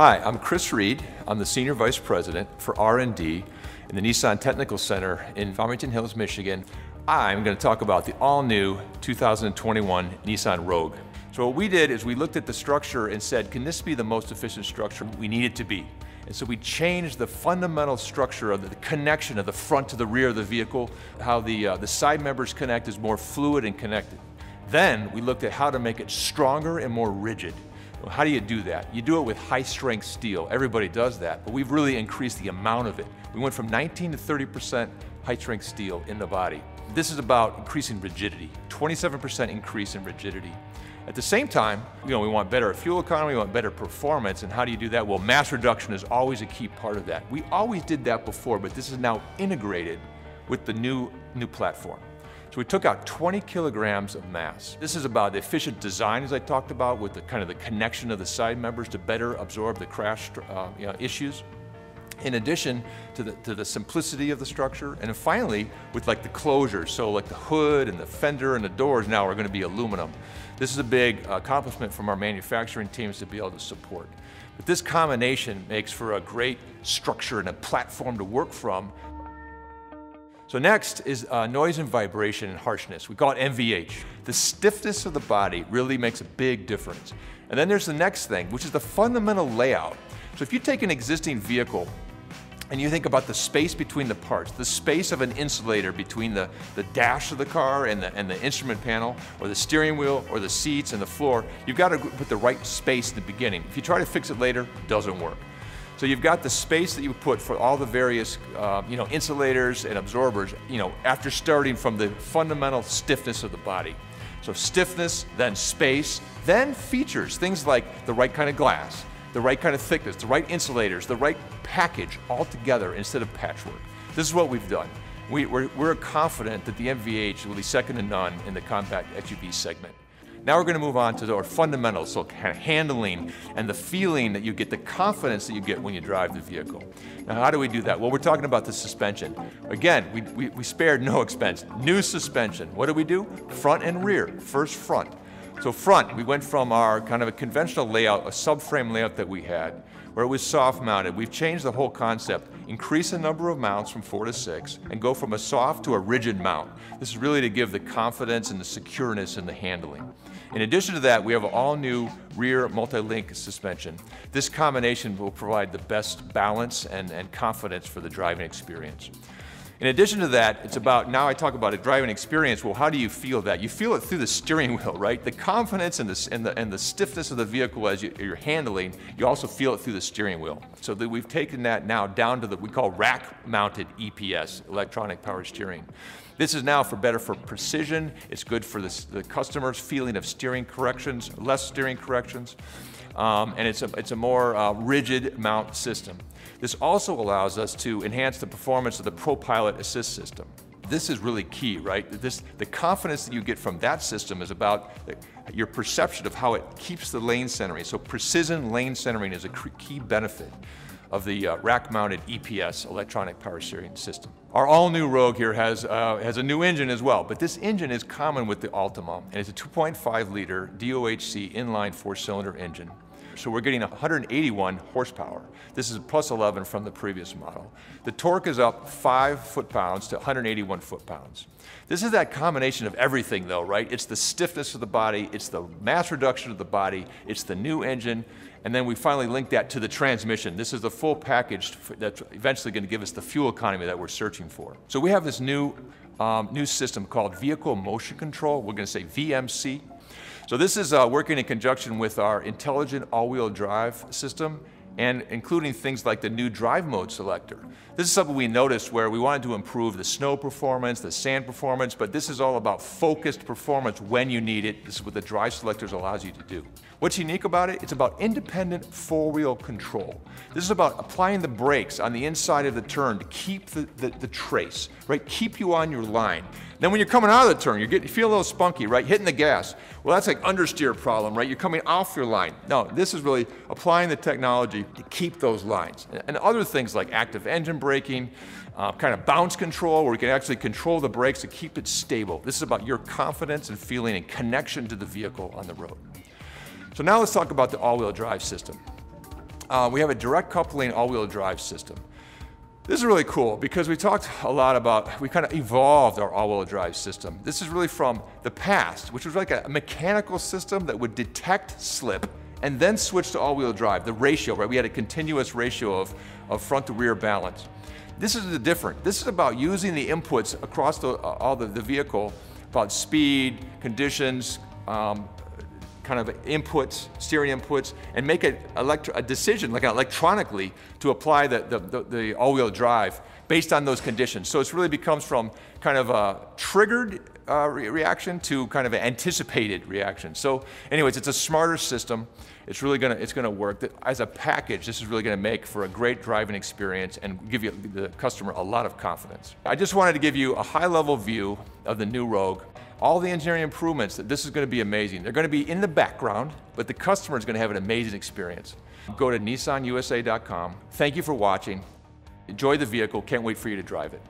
Hi, I'm Chris Reed. I'm the Senior Vice President for R&D in the Nissan Technical Center in Farmington Hills, Michigan. I'm going to talk about the all-new 2021 Nissan Rogue. So what we did is we looked at the structure and said, can this be the most efficient structure we need it to be? And so we changed the fundamental structure of the connection of the front to the rear of the vehicle, how the, uh, the side members connect is more fluid and connected. Then we looked at how to make it stronger and more rigid. Well, how do you do that? You do it with high strength steel. Everybody does that, but we've really increased the amount of it. We went from 19 to 30% high strength steel in the body. This is about increasing rigidity, 27% increase in rigidity. At the same time, you know, we want better fuel economy, we want better performance, and how do you do that? Well, mass reduction is always a key part of that. We always did that before, but this is now integrated with the new, new platform. So we took out 20 kilograms of mass. This is about the efficient design, as I talked about, with the kind of the connection of the side members to better absorb the crash uh, you know, issues. In addition to the, to the simplicity of the structure, and finally with like the closures, so like the hood and the fender and the doors now are going to be aluminum. This is a big accomplishment from our manufacturing teams to be able to support. But this combination makes for a great structure and a platform to work from so next is uh, noise and vibration and harshness. We call it NVH. The stiffness of the body really makes a big difference. And then there's the next thing, which is the fundamental layout. So if you take an existing vehicle and you think about the space between the parts, the space of an insulator between the, the dash of the car and the, and the instrument panel, or the steering wheel, or the seats and the floor, you've got to put the right space in the beginning. If you try to fix it later, it doesn't work. So you've got the space that you put for all the various, uh, you know, insulators and absorbers, you know, after starting from the fundamental stiffness of the body. So stiffness, then space, then features, things like the right kind of glass, the right kind of thickness, the right insulators, the right package all together instead of patchwork. This is what we've done. We, are we're confident that the NVH will be second to none in the compact SUV segment. Now we're going to move on to our fundamentals, so kind of handling and the feeling that you get, the confidence that you get when you drive the vehicle. Now how do we do that? Well, we're talking about the suspension. Again, we, we, we spared no expense. New suspension. What do we do? Front and rear. First front. So front, we went from our kind of a conventional layout, a subframe layout that we had, where it was soft mounted. We've changed the whole concept, increase the number of mounts from four to six, and go from a soft to a rigid mount. This is really to give the confidence and the secureness in the handling. In addition to that, we have an all-new rear multi-link suspension. This combination will provide the best balance and, and confidence for the driving experience. In addition to that, it's about, now I talk about a driving experience, well, how do you feel that? You feel it through the steering wheel, right? The confidence and the, and the, and the stiffness of the vehicle as you, are handling, you also feel it through the steering wheel. So that we've taken that now down to the, we call rack-mounted EPS, electronic power steering. This is now for better for precision. It's good for the, the customer's feeling of steering corrections, less steering corrections. Um, and it's a, it's a more uh, rigid mount system. This also allows us to enhance the performance of the ProPilot Assist system. This is really key, right? This, the confidence that you get from that system is about your perception of how it keeps the lane centering. So precision lane centering is a key benefit of the uh, rack-mounted EPS, electronic power steering system. Our all-new Rogue here has, uh, has a new engine as well, but this engine is common with the Altima, and it's a 2.5 liter DOHC inline four-cylinder engine. So we're getting 181 horsepower. This is plus 11 from the previous model. The torque is up 5 foot-pounds to 181 foot-pounds. This is that combination of everything though, right? It's the stiffness of the body, it's the mass reduction of the body, it's the new engine, and then we finally link that to the transmission. This is the full package that's eventually going to give us the fuel economy that we're searching for. So we have this new, um, new system called Vehicle Motion Control. We're going to say VMC. So this is uh, working in conjunction with our intelligent all-wheel drive system and including things like the new drive mode selector. This is something we noticed where we wanted to improve the snow performance, the sand performance, but this is all about focused performance when you need it. This is what the drive selectors allows you to do. What's unique about it? It's about independent four-wheel control. This is about applying the brakes on the inside of the turn to keep the, the, the trace, right? Keep you on your line. Then when you're coming out of the turn, you're getting, you feel a little spunky, right? Hitting the gas. Well, that's like understeer problem, right? You're coming off your line. No, this is really applying the technology to keep those lines. And other things like active engine braking, uh, kind of bounce control, where you can actually control the brakes to keep it stable. This is about your confidence and feeling and connection to the vehicle on the road. So now let's talk about the all-wheel drive system. uh, we have a direct coupling all-wheel drive system. This is really cool because we talked a lot about, we kind of evolved our all-wheel drive system. This is really from the past, which was like a mechanical system that would detect slip and then switch to all-wheel drive, the ratio, right? We had a continuous ratio of, of front to rear balance. This is the different. This is about using the inputs across the, uh, all the, the vehicle, about speed, conditions, um, kind of inputs, steering inputs, and make a, a decision like electronically to apply the, the, the, the all-wheel drive based on those conditions. So it really becomes from kind of a triggered uh, re reaction to kind of an anticipated reaction. So anyways, it's a smarter system. It's really gonna, it's gonna work. As a package, this is really gonna make for a great driving experience and give you, the customer a lot of confidence. I just wanted to give you a high level view of the new Rogue all the engineering improvements, this is going to be amazing. They're going to be in the background, but the customer is going to have an amazing experience. Go to nissanusa.com. Thank you for watching. Enjoy the vehicle. Can't wait for you to drive it.